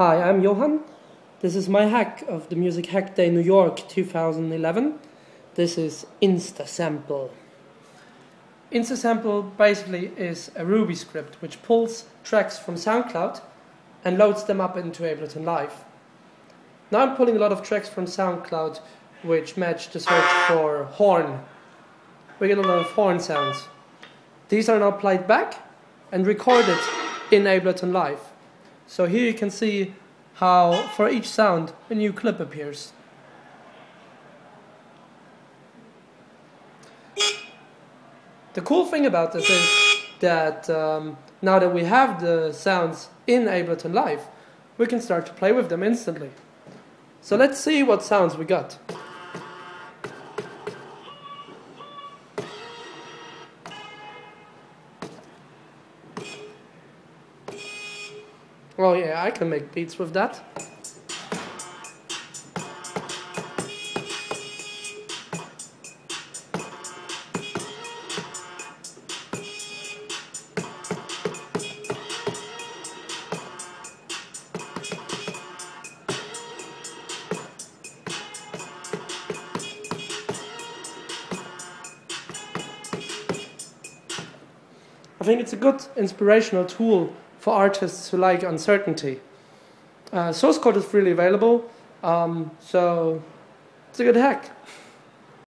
Hi, I'm Johan. This is my hack of the Music Hack Day New York 2011. This is InstaSample. InstaSample basically is a Ruby script which pulls tracks from SoundCloud and loads them up into Ableton Live. Now I'm pulling a lot of tracks from SoundCloud which match the search for horn. We get a lot of horn sounds. These are now played back and recorded in Ableton Live. So here you can see how for each sound a new clip appears. The cool thing about this is that um, now that we have the sounds in Ableton Live, we can start to play with them instantly. So let's see what sounds we got. Oh yeah, I can make beats with that. I think it's a good inspirational tool for artists who like uncertainty. Uh, source code is freely available, um, so it's a good hack.